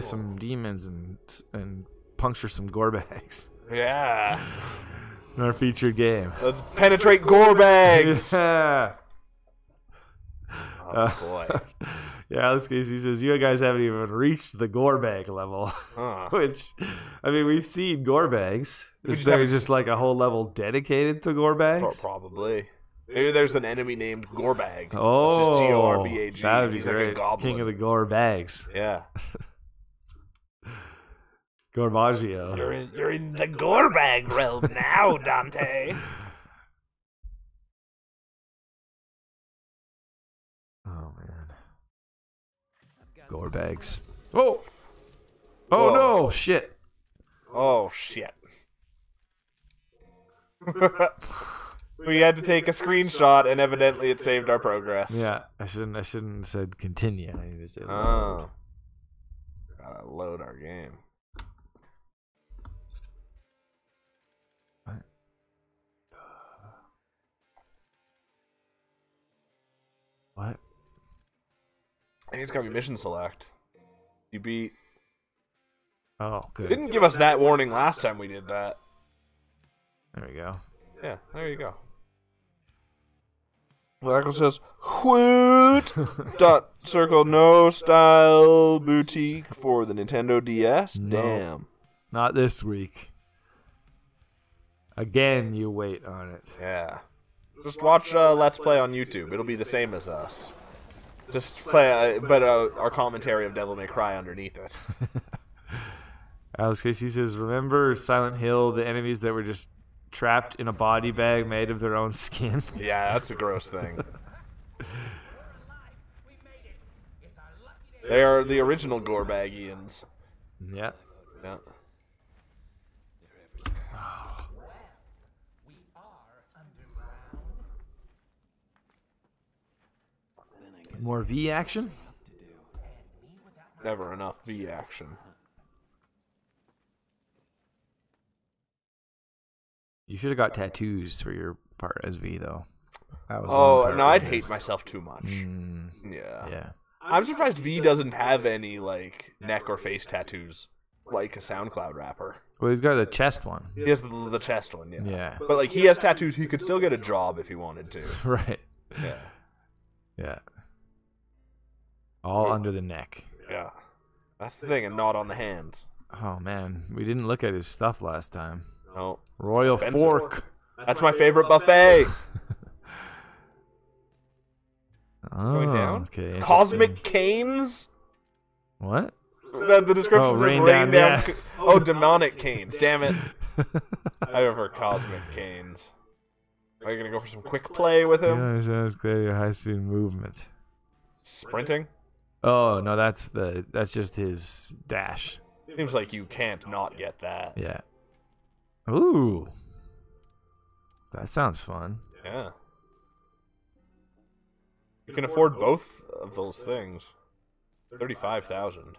slay some demons and and puncture some gore bags. Yeah. In our featured game. Let's penetrate gore bags. Oh, yeah. Oh boy. yeah, Alex Casey says you guys haven't even reached the gore bag level. Huh. Which, I mean, we've seen gore bags. Is just there haven't- just like a whole level dedicated to gore bags? Probably. Maybe there's an enemy named Gorbag. Oh, It's just oh, G-O-R-B-A-G. that would be He's like a great. goblin. King of the gore bags, Yeah. Gorbaggio. You're in, you're in the Gorbag realm now, Dante. Oh man, gore bags. Oh, oh Whoa. no, shit. Oh shit. we had to take a screenshot, and evidently it saved our progress. Yeah, I shouldn't. I shouldn't have said continue. I need to say load. Oh. Gotta load our game. It's gotta be mission select. You beat. Oh, good. didn't give us that warning last time we did that. There we go. Yeah, there you go. Michael says, "Whoot!" dot circle no style boutique for the Nintendo DS. No. Damn. Not this week. Again, you wait on it. Yeah. Just watch uh, Let's Play on YouTube. It'll be the same as us. Just play, uh, but uh, our commentary of Devil May Cry underneath it. Alex Casey says, "Remember Silent Hill? The enemies that were just trapped in a body bag made of their own skin." Yeah, that's a gross thing. They are the original Gorbagians. yeah. Yeah. More V action. Never enough V action. You should have got tattoos for your part as V though. That was one Oh, no, I'd hate myself too much. Mm, Yeah. yeah. I'm surprised V doesn't have any like neck or face tattoos like a SoundCloud rapper. Well, he's got the chest one. He has the, the chest one, yeah. Yeah. But like he has tattoos, he could still get a job if he wanted to. right. Yeah. Yeah. All under the neck. Yeah. That's the thing, and not on the hands. Oh man, we didn't look at his stuff last time. No. Royal Expensive. fork. That's my favorite buffet. Oh, Going down? Okay. Cosmic canes? What? The, the description Oh, says rain rain, down, down. yeah. oh, demonic canes. Damn it. I prefer cosmic canes. Are you gonna go for some quick play with him? Yeah, sounds clear your high speed movement. Sprinting? Oh no, that's the that's just his dash. Seems like you can't not get that. Yeah. Ooh. That sounds fun. Yeah. You can afford both of those things. Thirty-five thousand.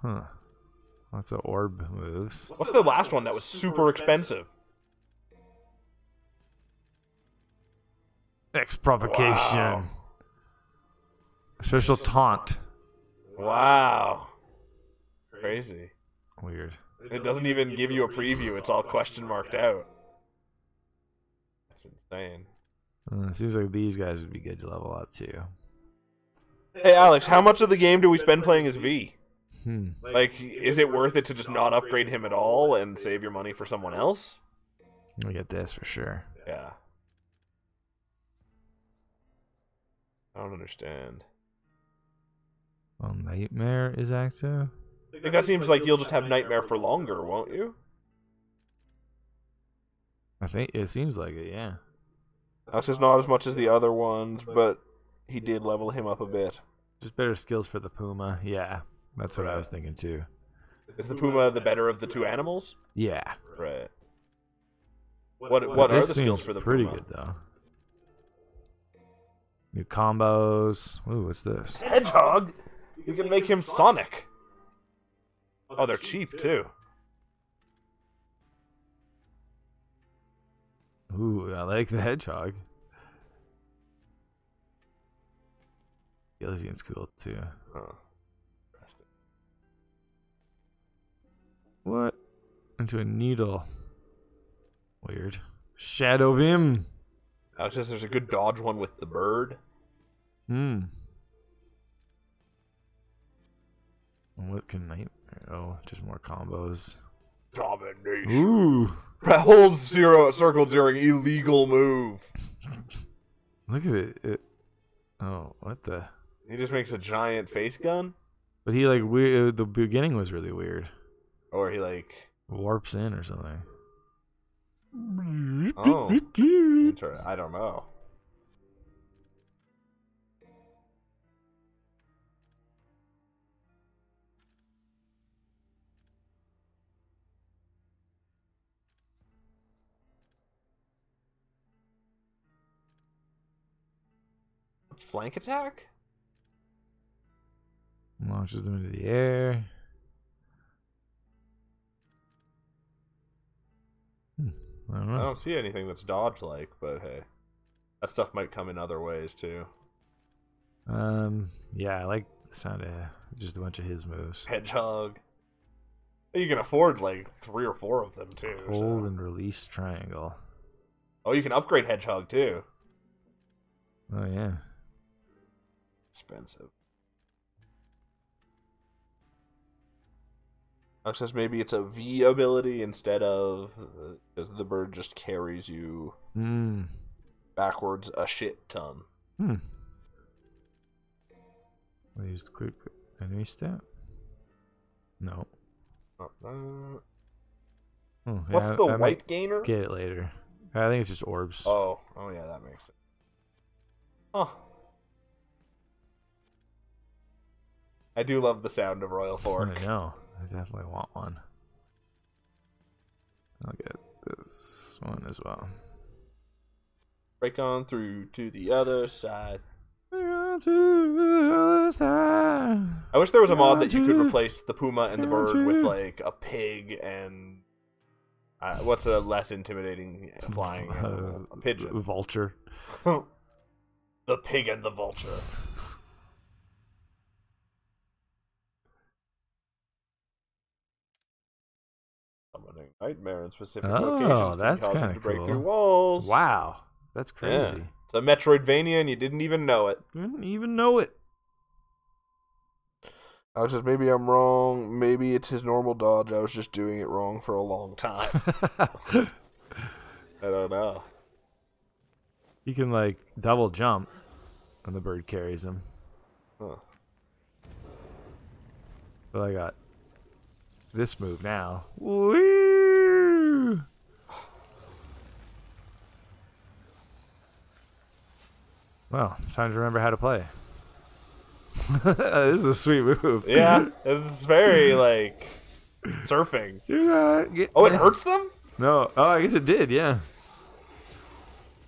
Huh. Lots of orb moves. What's the last one that was super expensive? Exprovocation. Wow. Special taunt. Wow. Crazy. Weird. It doesn't even give you a preview. It's all question marked out. That's insane. Uh, it seems like these guys would be good to level up too. Hey Alex, how much of the game do we spend playing as V? Hmm. Like, is it worth it to just not upgrade him at all and save your money for someone else? We get this for sure. Yeah. I don't understand. Well, Nightmare is active. Like, that seems like you'll just have Nightmare for longer, won't you? I think it seems like it. Yeah. Alex is not as much as the other ones, but he did level him up a bit. Just better skills for the puma. Yeah, that's what I was thinking too. Is the puma the better of the two animals? Yeah. Right. What what are the skills for the pretty puma? good though. New combos. Ooh, what's this? Hedgehog. You can make him Sonic. Oh, they're cheap too. Ooh, I like the hedgehog. Gilligan's cool too. Huh. What? Into a needle. Weird. Shadow Vim. Oh, it says there's a good dodge one with the bird. Hmm. What can I? Oh, just more combos. Domination. Ooh, Hold zero circle during illegal move. look at it. it. Oh, what the? He just makes a giant face gun, But he like weird. The beginning was really weird. or he like. Warps in or something. Oh. I don't know. Flank attack? Launches them into the air. I don't I don't see anything that's dodge like, but hey. That stuff might come in other ways too. Um, yeah, I like the sound of just a bunch of his moves. Hedgehog. You can afford like three or four of them too. so- Hold and release triangle. Oh, you can upgrade Hedgehog too. Oh yeah. Expensive. It says maybe it's a V ability instead of because the bird just carries you Hmm. backwards a shit ton. Hmm. I used quick enemy stat. No. Uh, Oh, what's yeah, the I might white gainer? Get it later. I think it's just orbs. Oh, oh yeah, that makes sense. Oh. I do love the sound of Royal Fork. I know. I definitely want one. I'll get this one as well. Break on through to the other side. To the other side. I wish there was a mod that you could replace the puma and the bird with like a pig and uh, what's a less intimidating flying? Uh, A pigeon. Vulture. the pig and the vulture. Nightmare in specific Oh, locations. can that's kinda to break through walls. Wow. That's Yeah. crazy. It's a Metroidvania and you didn't even know it. Didn't even know it. I was just maybe I'm wrong. Maybe it's his normal dodge. I was just doing it wrong for a long time. I don't know. he can like double jump and the bird carries him. Huh. But I got this move now. Woo! Well, time to remember how to play. this is a sweet move. Yeah, it's very like surfing. You got it. Oh, it hurts them? No. Oh, I guess it did. Yeah.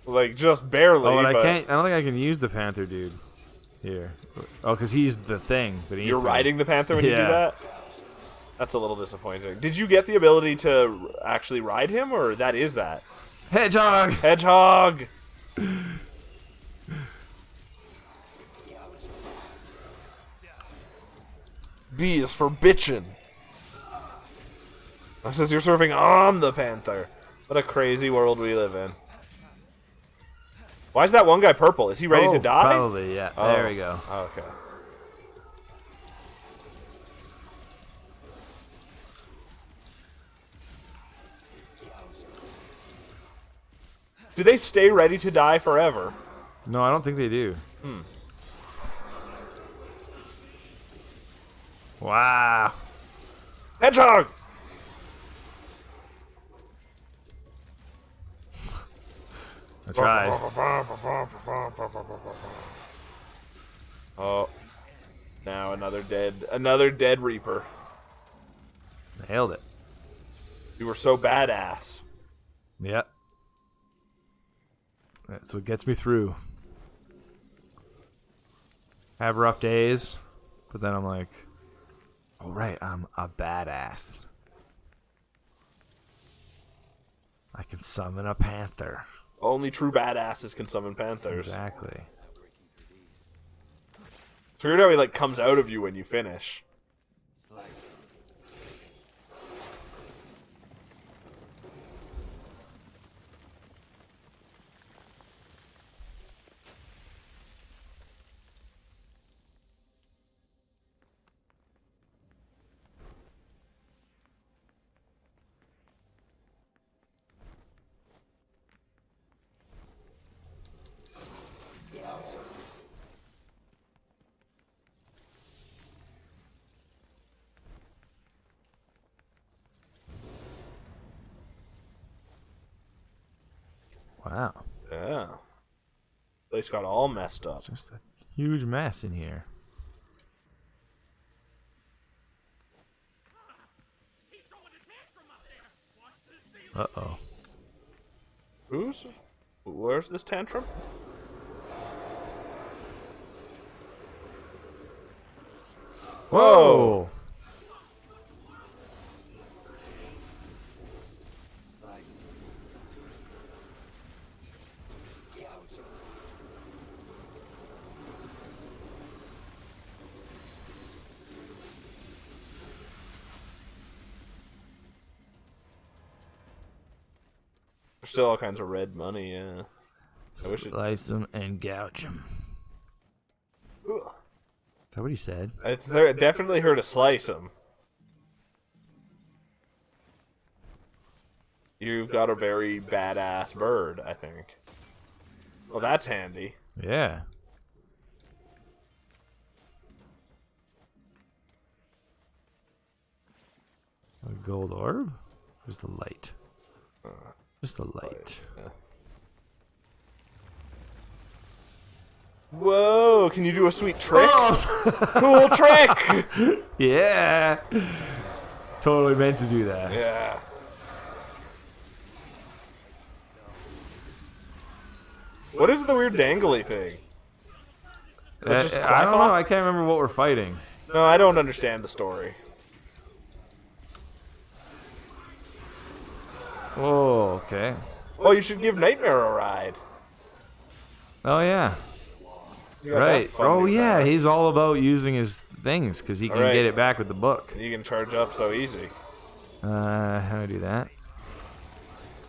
Like just barely. Oh, but I can't. I don't think I can use the panther dude here. Oh, because he's the thing. beneath You're riding the panther when you do that. That's a little disappointing. Did you get the ability to actually ride him, or that is that hedgehog. hedgehog? B is for bitchin'. It says you're surfing on the panther. What a crazy world we live in. Why is that one guy purple? Is he ready Oh, to die? Probably. Yeah. There Oh. we go. Okay. Do they stay ready to die forever? No, I don't think they do. Hmm. Wow. Hedgehog! I tried. Oh. Now another dead, another dead Reaper. Nailed it. You were so badass. Yep. That's what gets me through. I have rough days, but then I'm like, all right, I'm a badass. I can summon a panther. Only true badasses can summon panthers. Exactly. It's weird how he like comes out of you when you finish. Wow. Yeah. Place got all messed up. It's just a huge mess in here. Uh oh. Who's? Where's this tantrum? Whoa! Still all kinds of red money. Yeah. I wish it- Slice them and gouge them. Is that what he said? I th- definitely heard a slice them. You've got a very badass bird, I think. Well, that's handy. Yeah. A gold orb? Where's the light? Uh, Just the light. Whoa! Can you do a sweet trick? cool trick! Yeah! Totally meant to do that. Yeah. What is the weird dangly thing? Uh, I don't know. I can't remember what we're fighting. No, I don't understand the story. Oh, okay. Well, you should give Nightmare a ride. Oh, yeah. Right. Oh, yeah. He's all about using his things because he can Alright. get it back with the book. You can charge up so easy. Uh, how do I do that?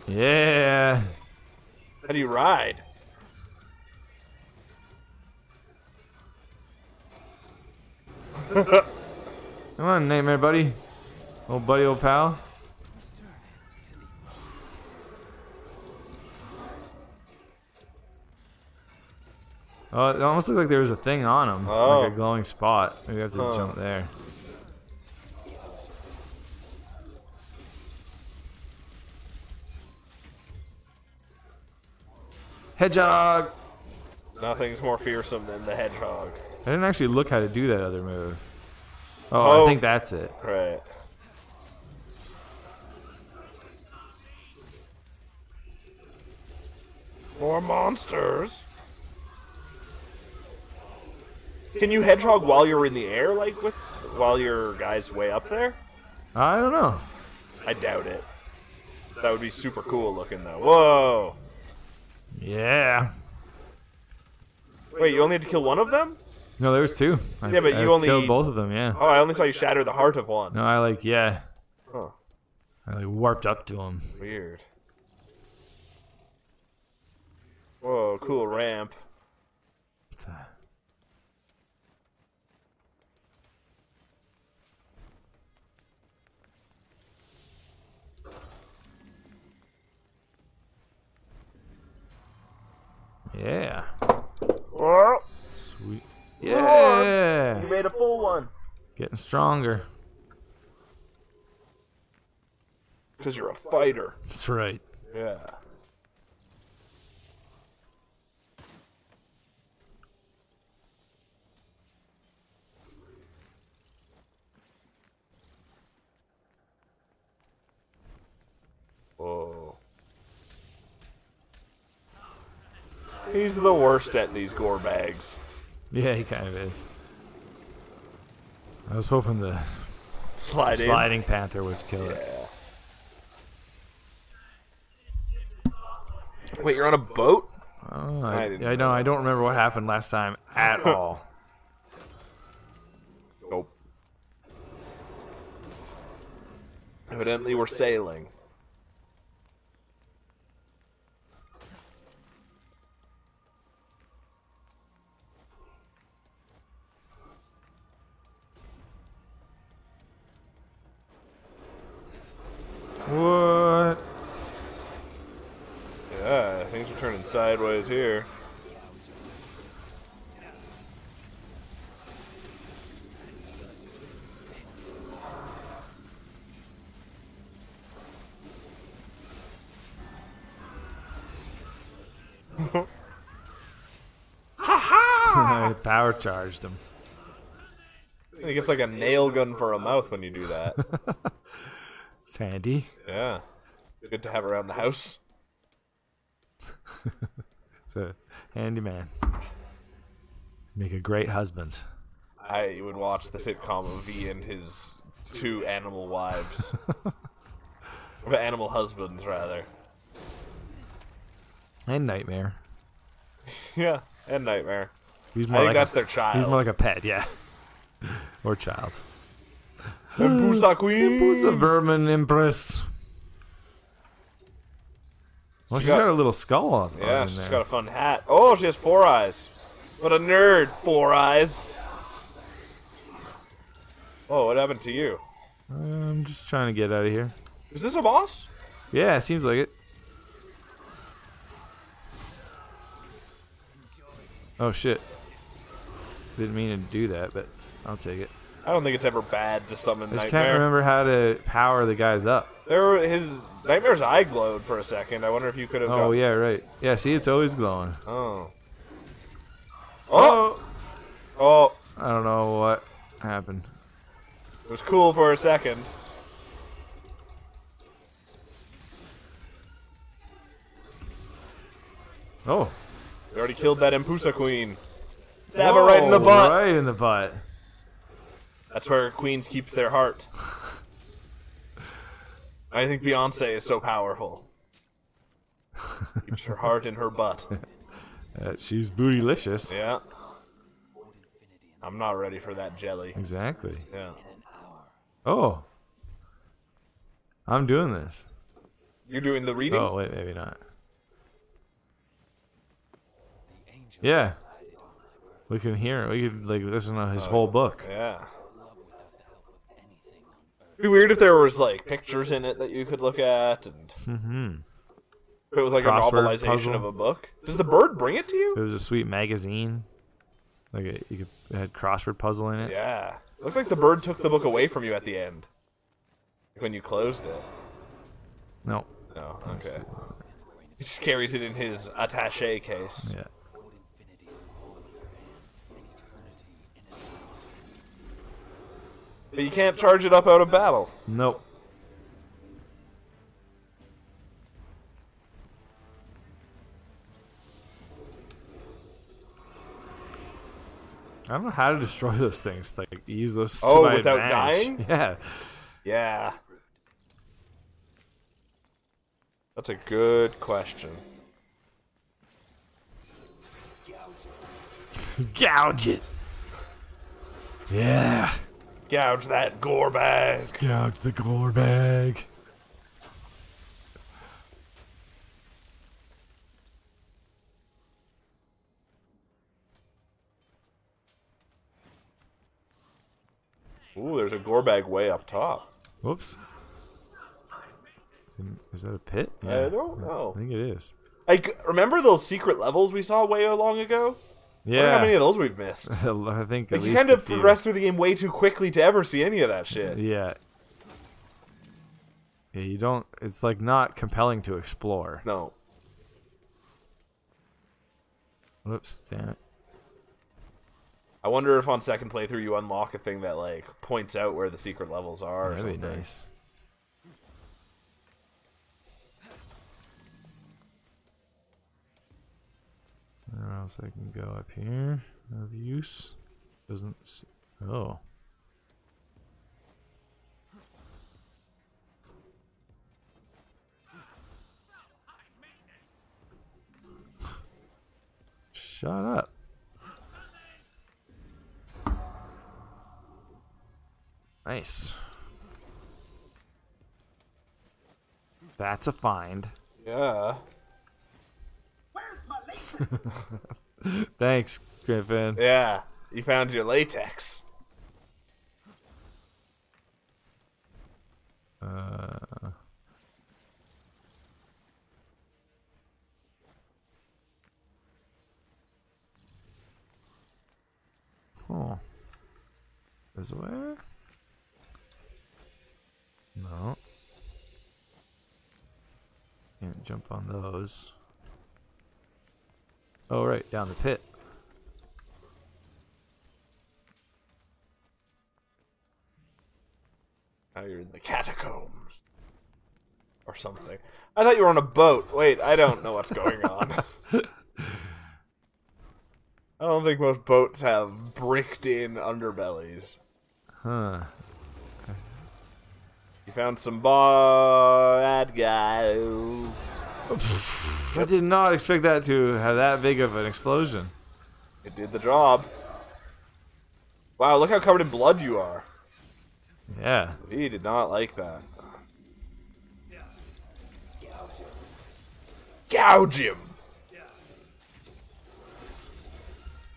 Yeah. How do you ride? Come on, Nightmare buddy. Old buddy, old pal. Oh, it almost looked like there was a thing on him. Oh. Like a oh. glowing spot. Maybe I have to Huh. jump there. Hedgehog! Nothing's more fearsome than the hedgehog. I didn't actually look how to do that other move. Oh, Oh. I think that's it. Right. More monsters. Can you hedgehog while you're in the air, like with while your guy's way up there? I don't know. I doubt it. That would be super cool looking though. Whoa! Yeah. Wait, you only had to kill one of them? No, there was two. I, Yeah, but I you only- killed both of them. Yeah. Oh, I only saw you shatter the heart of one. No, I like yeah. Huh. I like warped up to him. Weird. Whoa, cool ramp. Yeah. Oh. Sweet. Yeah. You made a full one. Getting stronger. Because you're a fighter. That's right. Yeah. Oh. He's the worst at these gore bags. Yeah, he kind of is. I was hoping the Slide in. sliding panther would kill it. Wait, you're on a boat? Oh, I I, I know. I don't remember what happened last time at all. Nope. Evidently, we're sailing. What? Yeah, things are turning sideways here. Power charged him. I gets like a nail gun for a mouth when you do that. It's handy. yeah. Good to have around the house. It's a handy man. Make a great husband. I would watch the sitcom of V and his two animal wives. Or animal husbands, rather. And Nightmare. Yeah, and Nightmare. He's I more think like that's a, their child. He's more like a pet, yeah. or child. And Pusa Queen. Who's a vermin empress? Well, She she's got, got- a little skull on, Yeah, she's there. got a fun hat. Oh, she has four eyes. What a nerd, four eyes. Oh, what happened to you? I'm just trying to get out of here. Is this a boss? Yeah, seems like it. Oh shit. Didn't mean to do that, but I'll take it. I don't think it's ever bad to summon I just Nightmare. can't remember how to power the guys up. There, were, his Nightmare's eye glowed for a second. I wonder if you could have. Oh yeah, right. Yeah, see, it's always glowing. Oh. oh. Oh. Oh. I don't know what happened. It was cool for a second. Oh, We already killed that Empusa queen. Stab her right in the oh, butt. Right in the butt. That's where queens keep their heart. I think Beyonce is so powerful. Keeps her heart in her butt. Uh, she's bootylicious. Yeah. I'm not ready for that jelly. Exactly. Yeah. Oh. I'm doing this. You're doing the reading? Oh, wait, maybe not. Yeah. We can hear. We could like listen to his whole book. Yeah. It'd be weird if there was like pictures in it that you could look at, and mm-hmm. if it was like Crossword a novelization puzzle. of a book. Does the bird bring it to you? It was a sweet magazine. Like it, you could it had crossword puzzle in it. Yeah. Looks like the bird took the book away from you at the end. When you closed it. No. No, okay. He just carries it in his attache case. Yeah. But you can't charge it up out of battle. Nope. I don't know how to destroy those things. Like use those. Oh, without advantage. dying? Yeah. Yeah. That's a good question. Gouge it. Yeah. Gouge that gore bag. Gouge the gore bag. Ooh, there's a gore bag way up top. Whoops. Is that a pit? Yeah. I don't know. I think it is. Like, remember those secret levels we saw way long ago? I wonder how many of those we've missed. I think at Like, you kind a of progress through the game way too quickly to ever see any of that shit. Yeah. Yeah, you don't. It's like not compelling to explore. No. Whoops, damn it. I wonder if on second playthrough you unlock a thing that, like, points out where the secret levels are. That'd be nice. Else I can go up here? Of use? Doesn't. s oh. Shut up. Nice. That's a find. Yeah. Thanks, Griffon. Yeah. You found your latex. Uh, oh. This way? No. Can't jump on those. Oh, right, down the pit. Now you're in the catacombs. Or something. I thought you were on a boat. Wait, I don't know what's going on. I don't think most boats have bricked in underbellies. Huh. You found some bad guys. I did not expect that to have that big of an explosion. It did the job. Wow, look how covered in blood you are. Yeah. He did not like that. Gouge him!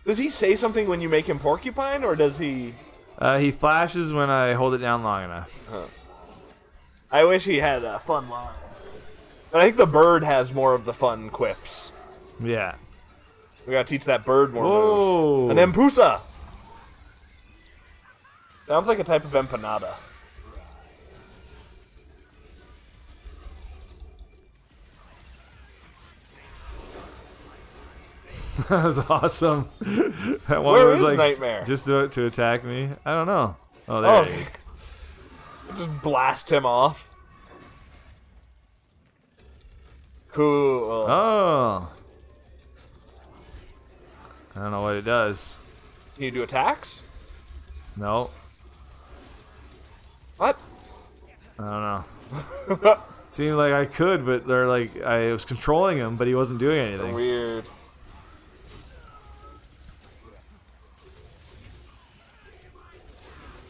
Does he say something when you make him porcupine, or does he... Uh, he flashes when I hold it down long enough. I wish he had a fun line. But I think the bird has more of the fun quips. Yeah. We gotta teach that bird more Whoa. moves. An empusa! Sounds like a type of empanada. that was awesome. that one Where was is like Nightmare? just do it to attack me. I don't know. Oh, there Oh. it is. Just blast him off. Cool. Oh. I don't know what it does. Can you do attacks? No, What? I don't know. Seemed like I could, but they're like I was controlling him, but he wasn't doing anything. Weird.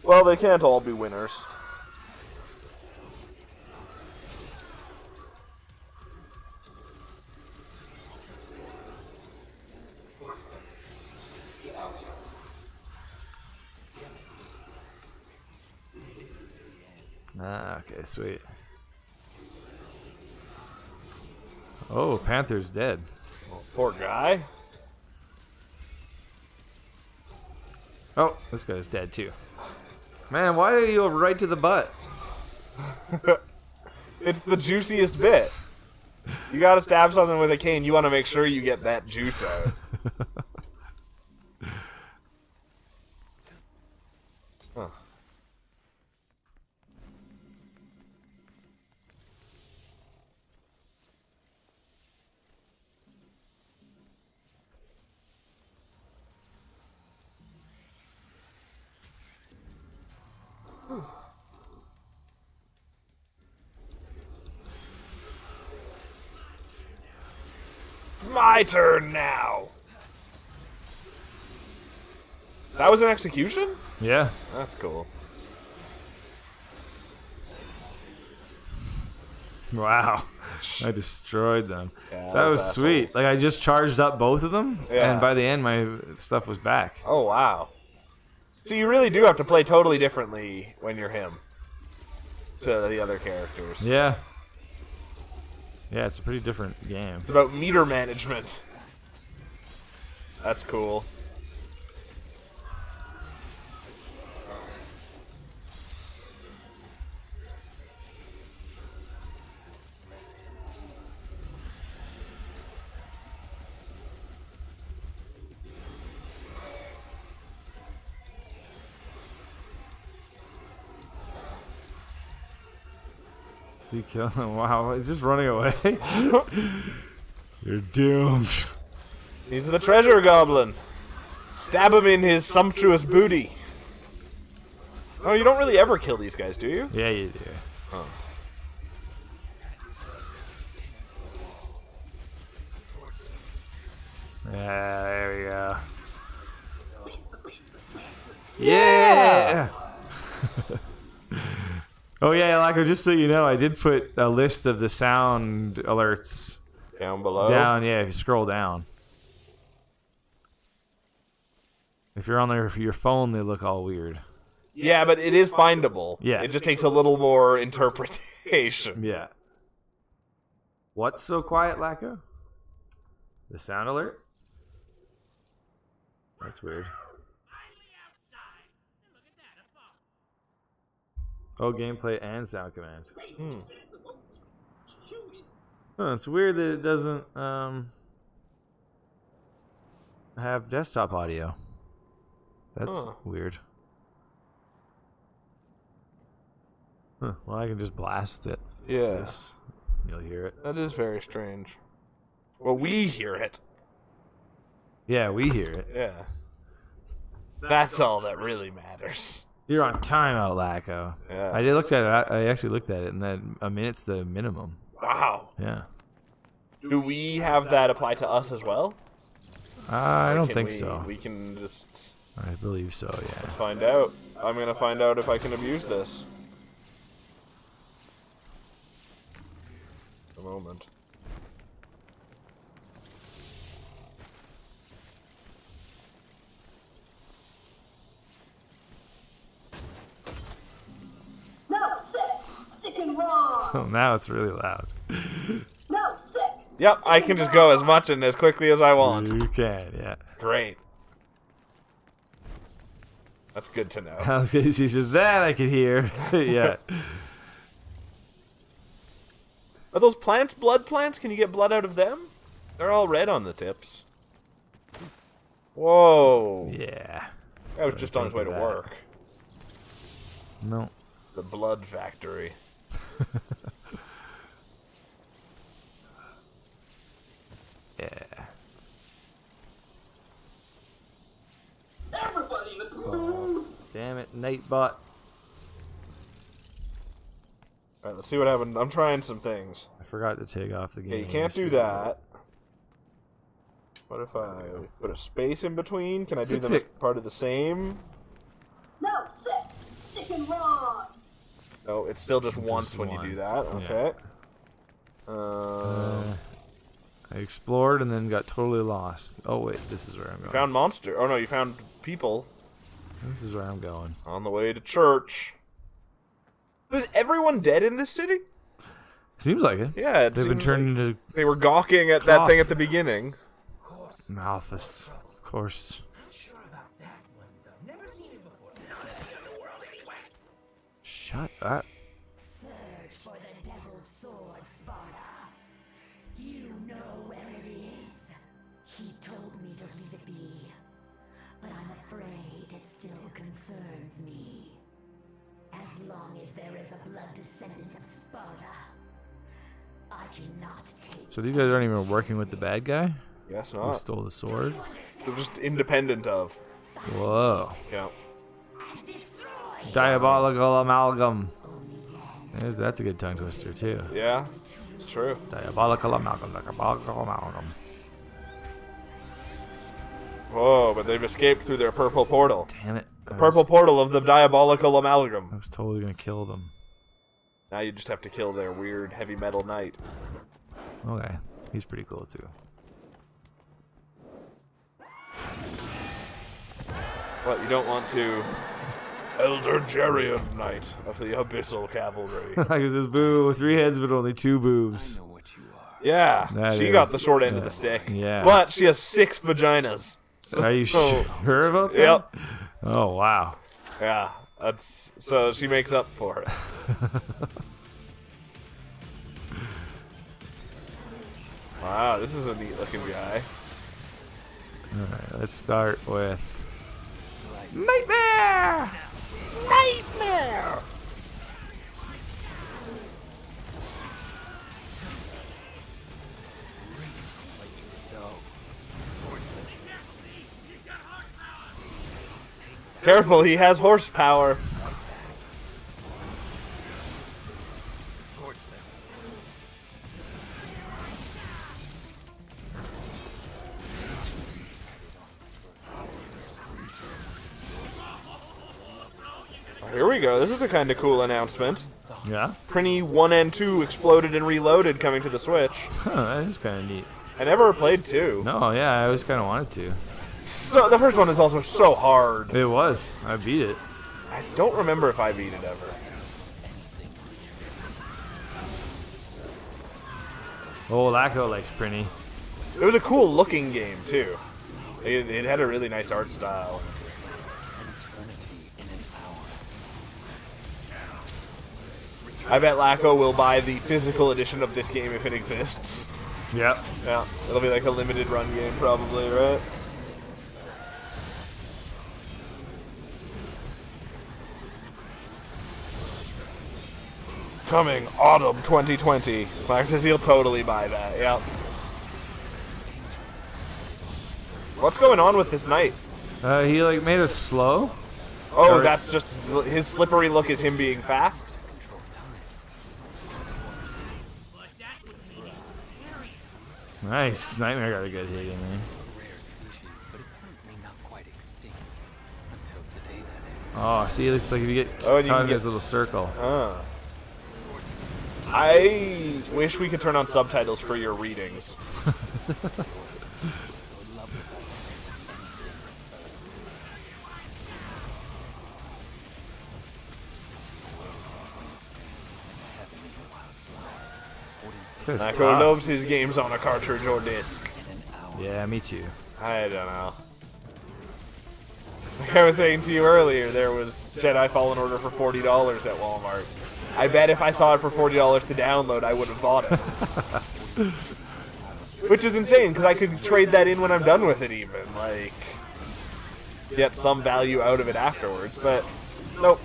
Well, they can't all be winners. Sweet. Oh, Panther's dead. Oh, poor guy. Oh, this guy's dead too. Man, why do you right to the butt? It's the juiciest bit. You gotta stab something with a cane, you wanna make sure you get that juice out. My turn now. That was an execution? Yeah. That's cool. Wow. I destroyed them. Yeah, that those was sweet. Like I just charged up both of them, Yeah. and by the end, my stuff was back. Oh wow. So you really do have to play totally differently when you're him to the other characters. Yeah. Yeah, it's a pretty different game. It's about meter management. That's cool. Kill him. Wow, he's just running away. You're doomed. He's the treasure goblin. Stab him in his sumptuous booty. Oh, you don't really ever kill these guys, do you? Yeah, you do. Oh yeah, like just so you know, I did put a list of the sound alerts Down below. down. Yeah, if you scroll down. If you're on there for your phone, they look all weird. Yeah, but it is findable. Yeah. It just takes a little more interpretation. Yeah. What's so quiet, Lacko? The sound alert? That's weird. Oh, gameplay and sound command. Hmm. It's weird that it doesn't um have desktop audio. That's Huh. weird. Huh, well, I can just blast it. Yeah. You'll hear it. That is very strange. Well, we hear it. Yeah, we hear it. Yeah. That's all that really matters. You're on timeout, Laco. Yeah. I did look at it. I, I actually looked at it, and then a minute's the minimum. Wow. Yeah. Do we have that apply to us as well? Uh, I don't think we- so. We can just I believe so. Yeah. Let's find out. I'm gonna find out if I can abuse this. A moment. Sick and wrong. Oh, now it's really loud. No, sick. Yep, sick I can just go as much and as quickly as I want. You can. Yeah. Great. That's good to know. I was gonna he says that I could hear. yeah. Are those plants blood plants? Can you get blood out of them? They're all red on the tips. Whoa. Yeah. That was just on his way to that. work. No. The blood factory. Yeah. Everybody in the oh. room. Damn it, Nightbot. Alright, let's see what happened. I'm trying some things. I forgot to take off the game. Okay, you can't do that. What if I put a space in between? Can I do Sick, them as part of the same? No, sick, sick and wrong. No, it's still just once when one. you do that. Yeah. Okay. Uh, Uh, I explored and then got totally lost. Oh wait, this is where I'm going. found monster. Oh no, you found people This is where I'm going. on the way to church. Is everyone dead in this city? Seems like it. Yeah, it They've been turned like into they were gawking at that thing at the beginning. Malthus, of course. Shut up. Search for the Devil's Sword, Sparta. You know where it is. He told me to leave it be, but I'm afraid it still concerns me. As long as there is a blood descendant of Sparta, I cannot take. So these guys aren't even working with the bad guy Guess who not. stole the sword. They're just independent of. Whoa. Yeah. Diabolical amalgam. There's, that's a good tongue twister too. Yeah, it's true. Diabolical amalgam. Diabolical amalgam. Whoa, but they've escaped through their purple portal. Damn it. I was- Purple portal of the diabolical amalgam. I was totally gonna kill them. Now you just have to kill their weird heavy metal knight. Okay, he's pretty cool too. But you don't want to... Elder Geryon Knight of the Abyssal Cavalry. like this boo three heads but only two boobs. Yeah, That she got the short end of the stick. Yeah. But she has six vaginas. Are you So- sure about that? Yep. Oh wow. Yeah, that's so she makes up for it. wow, this is a neat looking guy. Alright, let's start with Nightmare! nightmare! Careful, he has horsepower. Here we go. This is a kind of cool announcement. Yeah, Prinny 1 and 2 exploded and reloaded coming to the Switch. that is kind of neat. I never played 2. No, yeah, I always kind of wanted to. So the first one is also so hard. It was. I beat it. I don't remember if I beat it ever. Oh, Laco likes Prinny. It was a cool looking game too. It, it had a really nice art style. I bet Laco will buy the physical edition of this game if it exists. Yep. Yeah, it'll be like a limited run game probably, right? Coming autumn 2020. Maxis, he'll totally buy that. Yep. What's going on with this knight? Uh, he like made us slow. Oh, Or- that's just his slippery look is him being fast. Nice. Nightmare got a good hit in there. rare species, but apparently not quite extinct. Until today, that is. Oh, see, it looks like if you get Oh, you caught in get- his little circle. Uh. I wish we could turn on subtitles for your readings. Nako tough. loves his games on a cartridge or disc. Yeah, me too. I don't know. Like I was saying to you earlier, there was Jedi Fallen Order for forty dollars at Walmart. I bet if I saw it for forty dollars to download, I would have bought it. Which is insane because I could trade that in when I'm done with it, even like get some value out of it afterwards. But nope.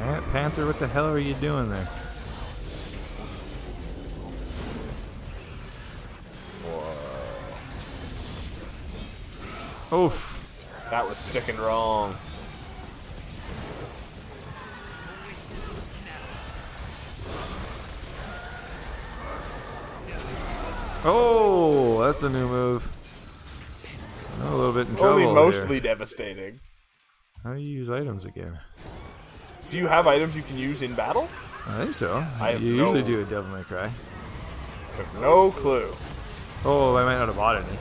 Panther, what the hell are you doing there? Oof. That was sick and wrong. Oh, that's a new move. I'm a little bit in trouble Only here. mostly devastating. How do you use items again? Do you have items you can use in battle? I think so. I you usually no- do a Devil May Cry. I have no clue. Oh, I might not have bought any.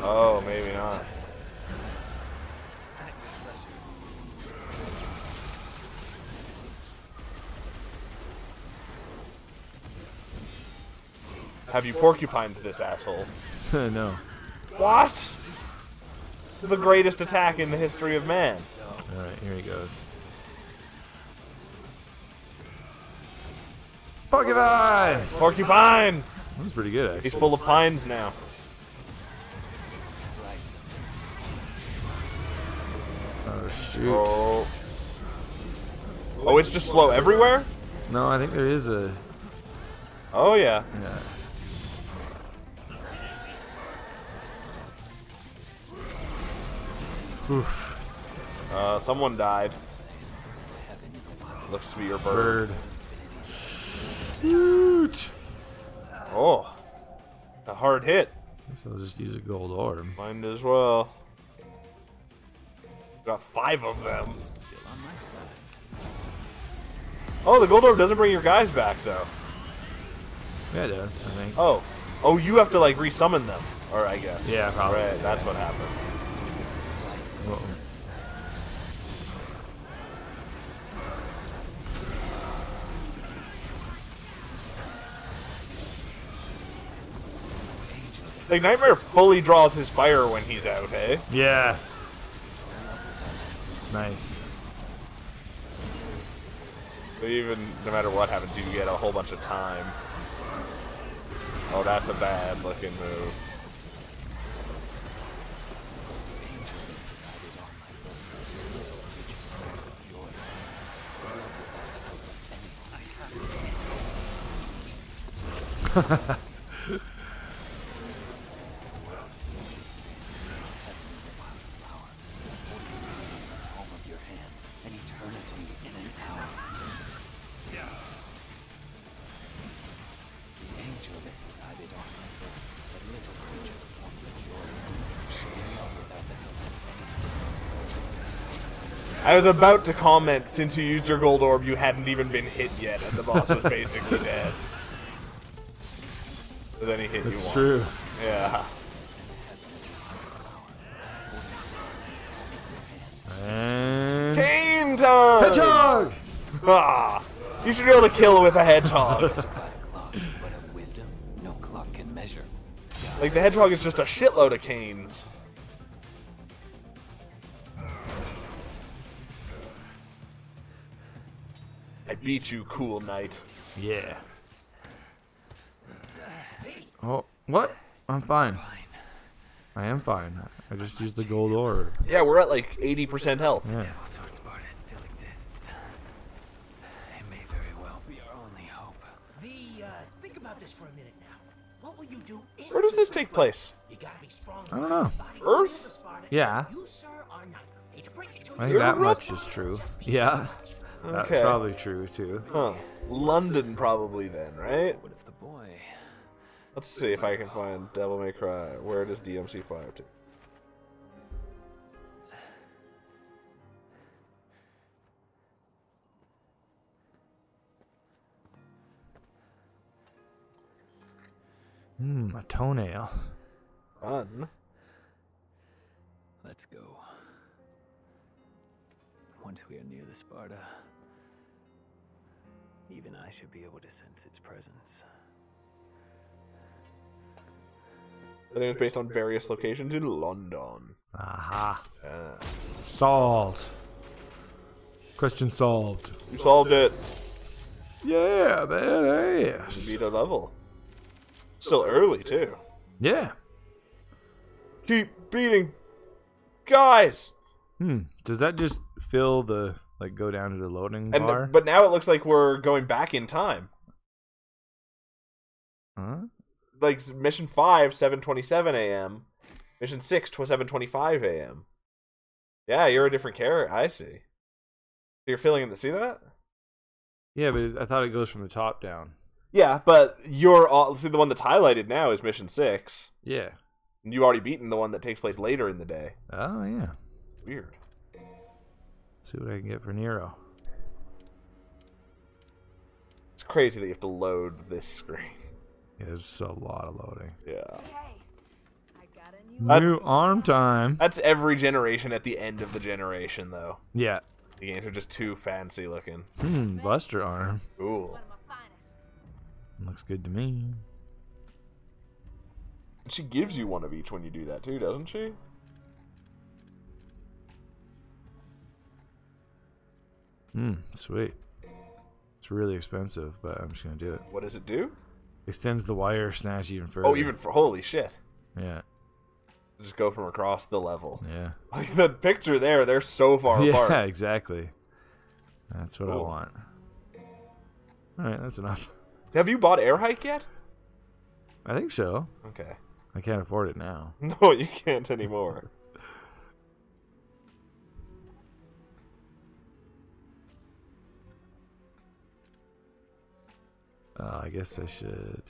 Oh, maybe not. Have you porcupined this asshole? no. What? The greatest attack in the history of man. Alright, here he goes. Porcupine! Porcupine! That was pretty good, actually. He's full of pines now. Oh, shoot. Oh. Oh, it's just slow everywhere? No, I think there is a. Oh, yeah. Yeah. Oof. Uh, someone died. Looks to be your bird. Bird. Shoot! Oh. A hard hit. Guess I'll just use a gold orb. Might as well. Got five of them. Still on my side. Oh, the gold orb doesn't bring your guys back, though. Yeah, it does, I think. Oh. Oh, you have to, like, resummon them. Or, I guess. Yeah, probably. Right, that's what happened. Uh-oh. Like, Nightmare fully draws his fire when he's out, eh? Yeah. It's nice. So even, no matter what happens, you get a whole bunch of time. Oh, that's a bad looking move. palm I was about to comment since you used your gold orb, you hadn't even been hit yet, and the boss was basically dead. But then he hit That's you true. Yeah. And Game time! hedgehog. Ah, you should be able to kill with a hedgehog. got a clock, but of wisdom no clock can measure. like the hedgehog is just a shitload of canes. I beat you, cool knight. Yeah. Oh, what? I'm fine. I am fine. I just used the gold orb. Yeah, we're at like 80% health. Yeah. Sword Sparda still exists. It may very well be our only hope. The, uh, think about this for a minute now. What will you do if Where does this take place? you gotta be strong? I don't know. Earth? Yeah. You, sir, are neither. Hate to break it to I think that much is true. Yeah. That's Okay. probably true too. Huh. London probably then, right? What if the boy Let's see if I can find Devil May Cry. Where does DMC 5 to? Hmm, a toenail. Fun. Let's go. Once we are near the Sparda, even I should be able to sense its presence. The name is based on various locations in London. Aha. Yeah. Solved. Question solved. You solved it. Yeah, badass. Beat a level. Still early, too. Yeah. Keep beating. Guys! Hmm. Does that just fill the like go down to the loading And bar? But now it looks like we're going back in time. huh? Like mission 5, 7.27 a.m. Mission 6, 7.25 a.m. Yeah, you're a different character. I see. You're filling in the... See that? Yeah, but I thought it goes from the top down. Yeah, but you're all, see the one that's highlighted now is mission six. Yeah. And you've already beaten the one that takes place later in the day. Oh yeah. Weird. See what I can get for Nero. It's crazy that you have to load this screen. It's a lot of loading. Yeah. That- New arm time. That's every generation at the end of the generation though. Yeah. The games are just too fancy looking. Hmm. Buster arm. Cool. Looks good to me. She gives you one of each when you do that too, doesn't she? Hmm. Sweet. It's really expensive, but I'm just gonna do it. What does it do? Extends the wire snatch even further. Oh, even for holy shit. Yeah. Just go from across the level. Yeah. Like the picture there, they're so far yeah. apart. Yeah, exactly. That's what I want. All right. That's enough. Have you bought Air Hike yet? I think so. Okay. I can't afford it now. No, you can't anymore. Uh, I guess I should.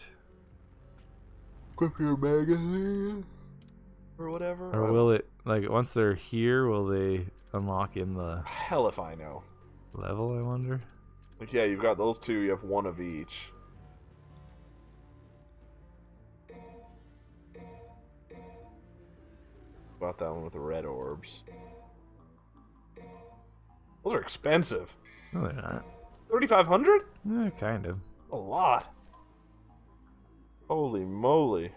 Equip your magazine or whatever. Or will it like once they're here? Will they unlock in the Hell if I know. level? I wonder. Like, yeah, you've got those two. You have one of each. Bought that one with the red orbs. Those are expensive. No, they're not. Thirty-five hundred? Yeah, kind of. A lot. Holy moly!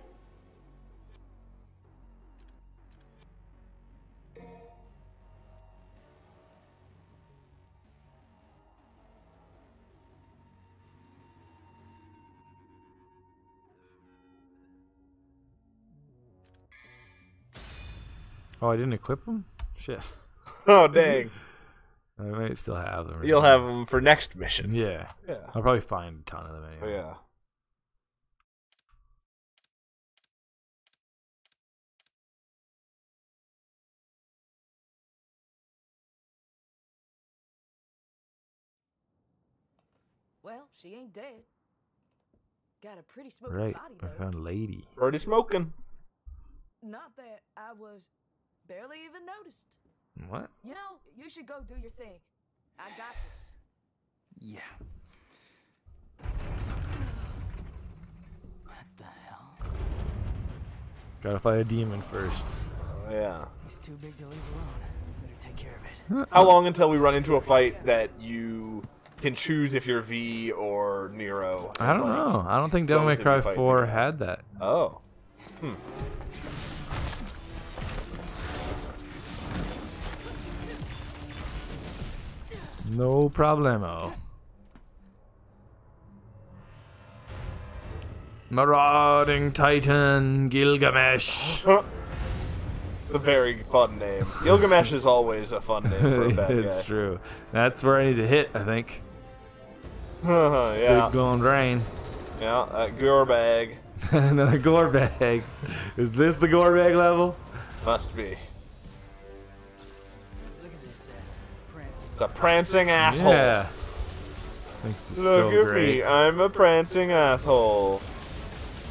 Oh, I didn't equip them. Shit. Oh dang! I might still have them. You'll have them for next mission. Yeah. Yeah. I'll probably find a ton of them anyway. Yeah. Well, she ain't dead. Got a pretty smoking right. body Right. I found lady. Already smoking. Not that I was barely even noticed. What? You know, you should go do your thing. I got this. Yeah. What the hell? Gotta fight a demon first. Oh, yeah. He's too big to leave alone. Better take care of it. How long until we run into a fight that you can choose if you're V or Nero? I don't know. I don't think Devil May Cry 4 Nero. had that. Oh. Hmm. No problemo. Marauding Titan Gilgamesh. A very fun name. Gilgamesh is always a fun name for a bad it's guy. true. That's where I need to hit, I think. yeah. Big glowing brain. Yeah, uh, gore bag Another gore bag. Is this the gore bag level? must be. The prancing asshole. Yeah. Thanks is Look so at great. me, I'm a prancing asshole.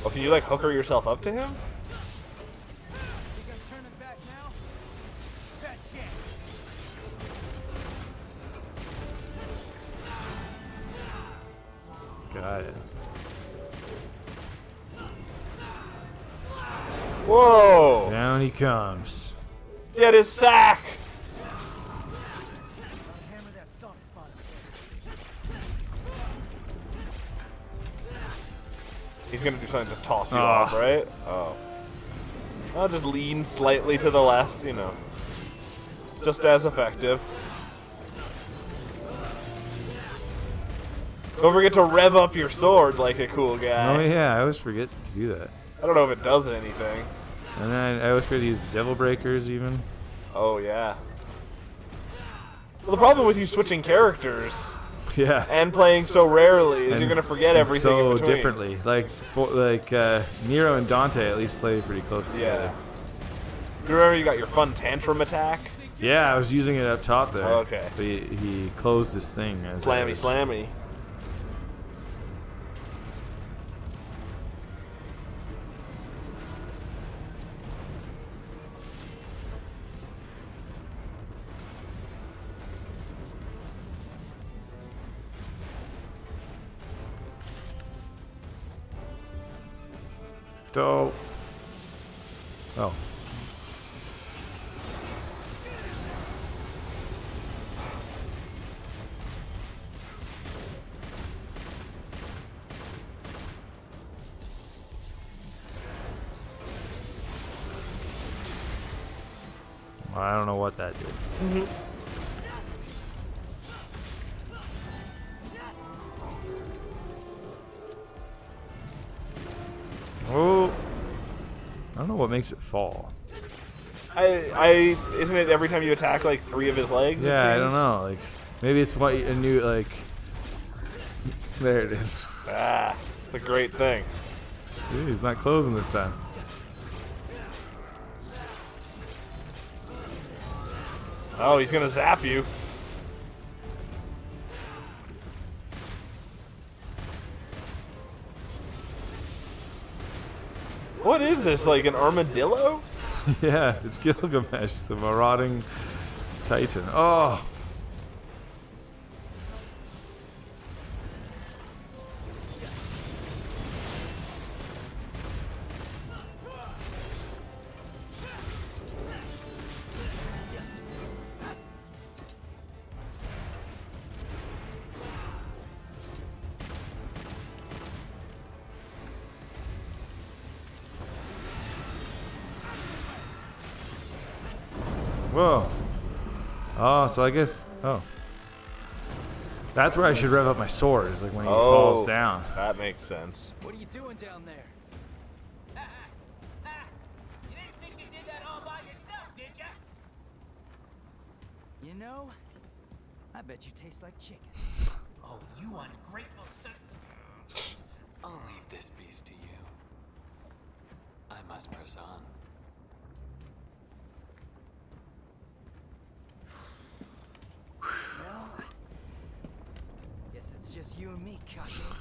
Oh, can you like hooker yourself up to him? You gonna turn it back now? That's it. Got it. Whoa! Down he comes. Get his sack! He's gonna do something to toss you Ah. off, right? Oh. I'll just lean slightly to the left, you know. Just as effective. Don't forget to rev up your sword like a cool guy. Oh yeah, I always forget to do that. I don't know if it does anything. And then I, I always forget to use Devil Breakers even. Oh, yeah. Well, the problem with you switching characters Yeah. and playing so rarely is you're gonna forget everything so differently. Like like uh, Nero and Dante at least play pretty close together. Yeah. You remember you got your fun tantrum attack? Yeah, I was using it up top there. Okay. But he, he closed this thing as Slammy, slammy. So. Oh. Makes it fall. I, I, isn't it every time you attack like three of his legs? Yeah, I don't know. Like maybe it's what a new like. There it is. Ah, it's a great thing. Dude, he's not closing this time. Oh, he's gonna zap you. Is this? Like an armadillo? yeah, it's Gilgamesh, the marauding titan. Oh. So I guess. Oh. That's where I should rev up my sword, is like when he oh, falls Oh. down. That makes sense. What are you doing down there? Ah, ah, ah. You didn't think you did that all by yourself, did ya? You know, I bet you taste like chicken. Oh, you ungrateful son. I'll leave this beast to you. I must press on. Well, guess it's just you and me, Cockroach.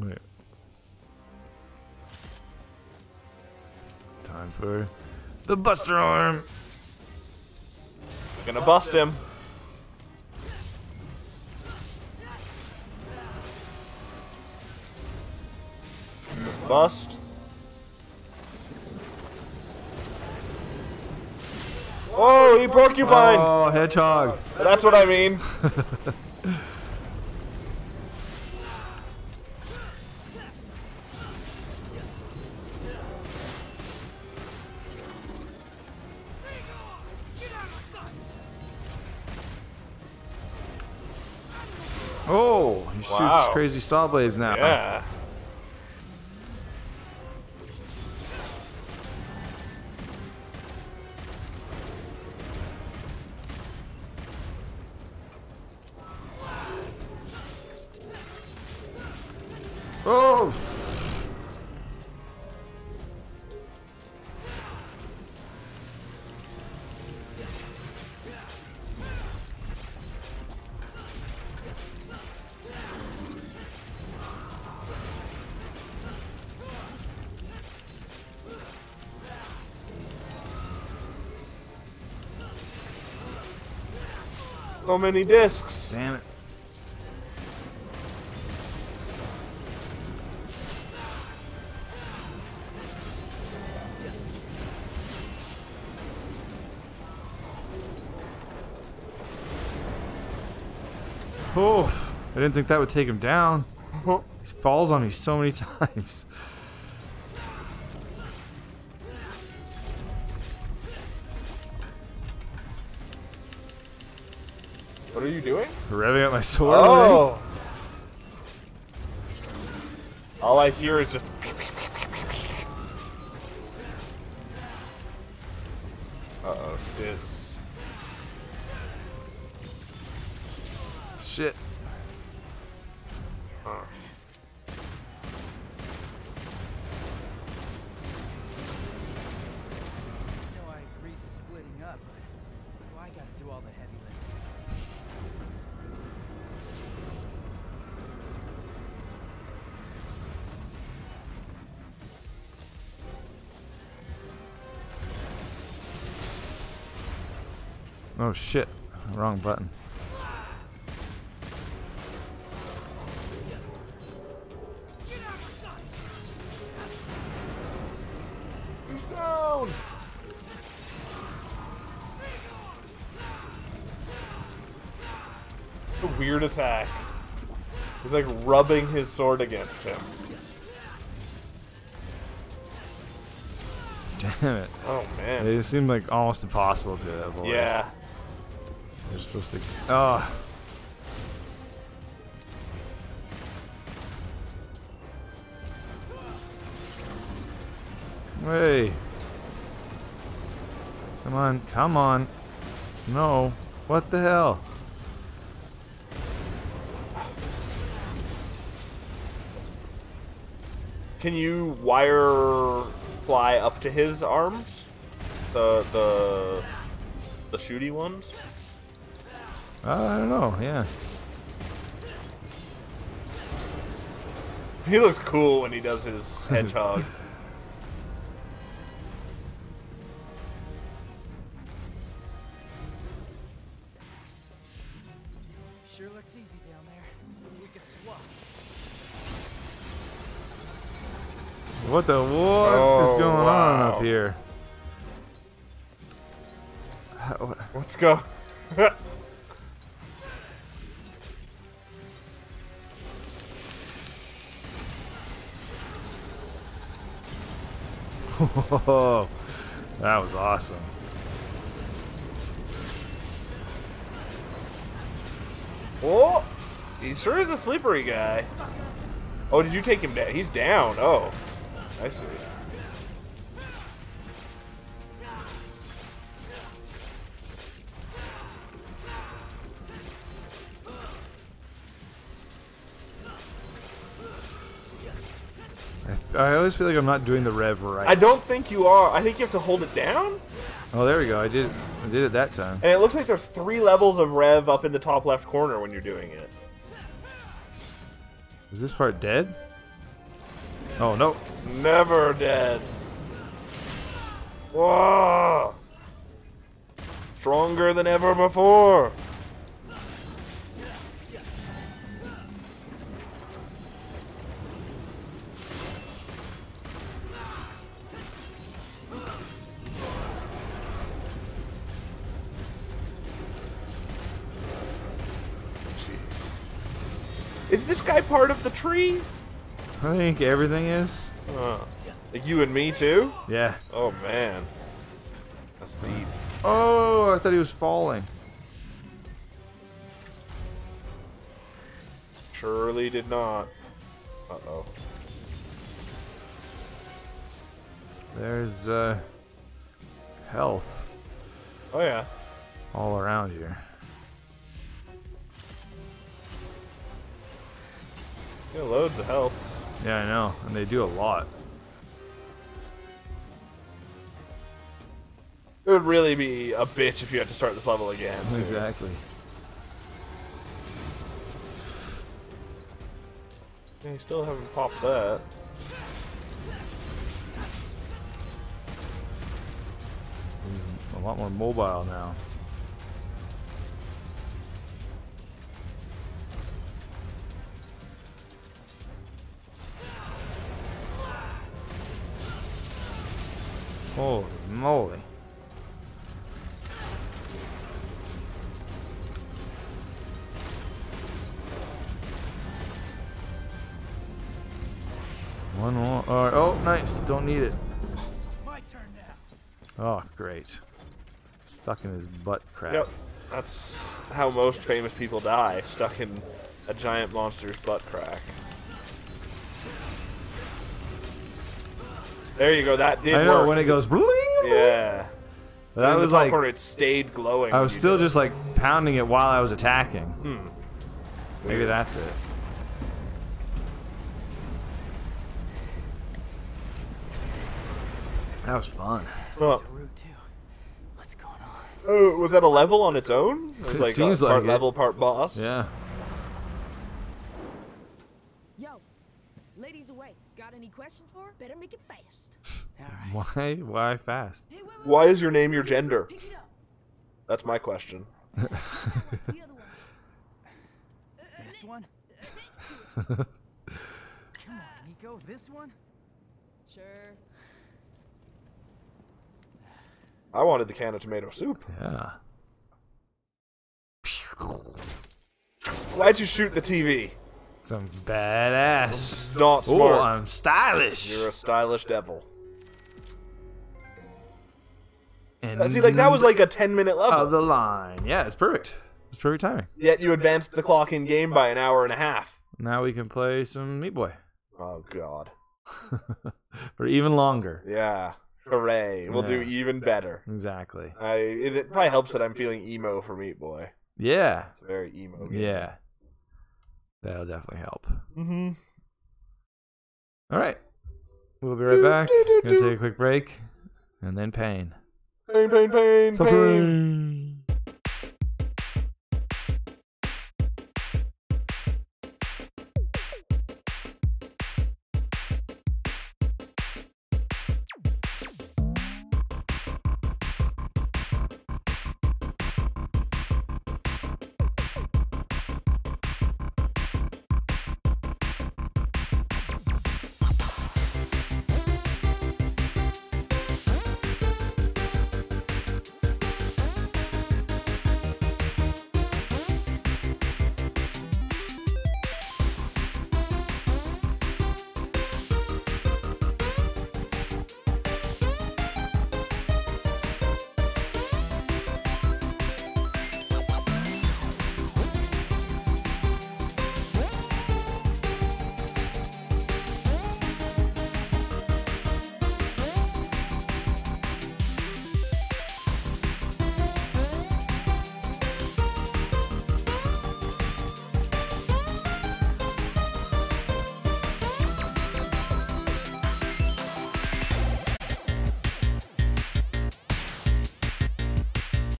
Wait. Time for the Buster Arm. We're gonna bust him. Bust. Oh, he porcupine. Oh, Hedgehog. That's what I mean. Oh, he shoots Wow. crazy saw blades now. Yeah. So many discs. Damn it. Oof. I didn't think that would take him down. He falls on me so many times. My sword. Oh. All I hear is just. Oh, shit. Wrong button. He's down. A weird attack. He's like rubbing his sword against him. Damn it. Oh man. It seemed like almost impossible to avoid. Yeah. You're supposed to. Oh. Hey. Come on, come on. No. What the hell? Can you wire fly up to his arms? The the the shooty ones? Uh, I don't know. Yeah. He looks cool when he does his hedgehog. Sure looks easy down there. We could swap. What the what is Oh, going on up here? How- Let's go. That was awesome. Oh, he sure is a slippery guy. Oh, did you take him down? He's down. Oh, I see. I, always feel like I'm not doing the rev right. I don't think you are. I think you have to hold it down. Oh, there we go. I did it. I did it that time. And it looks like there's three levels of rev up in the top left corner when you're doing it. Is this part dead? Oh no. Never dead. Whoa! Stronger than ever before. Guy part of the tree? I think everything is. Uh, like you and me too? Yeah. Oh man. That's deep. Oh, I thought he was falling. Surely did not. Uh oh. There's uh health Oh yeah. all around here. Yeah, loads of health. Yeah, I know, and they do a lot. It would really be a bitch if you had to start this level again. too. Exactly. Yeah, you still haven't popped that. Mm, a lot more mobile now. Holy moly. One more. All right. Oh, nice. Don't need it. My turn now. Oh, great. Stuck in his butt crack. Yep. That's how most famous people die, stuck in a giant monster's butt crack. There you go, that did I know work. when it goes bling. Yeah. That In the was top like corner, it stayed glowing. I was still did just like pounding it while I was attacking. Hmm. Maybe that's it. That was fun. Oh, What's going on? oh, was that a level on its own? It was It like seems part like it. level, part boss. Yeah. Yo, ladies away. Got any questions for? Better make it fast. All right. Why? Why fast? Hey, wait, wait, Why is your name your gender? Pick it up. That's my question. The other one. This one? Come on, Nico. This one? Sure. I wanted the can of tomato soup. Yeah. Why'd you shoot the TV? Some badass. Not Oh, smart. I'm stylish. You're a stylish devil. And See, like that was like a 10 minute level. of the line. Yeah, it's perfect. It's perfect timing. Yet you advanced the clock in game by an hour and a half. Now we can play some Meat Boy Oh god. for even longer. Yeah. Hooray. We'll do even better. Exactly. I it, it probably helps that I'm feeling emo for Meat Boy. Yeah. It's a very emo game. Yeah. That'll definitely help. Mm-hmm. All right. We'll be right back. Gonna take a quick break, and then pain. Pain, pain, pain, pain. Suffering.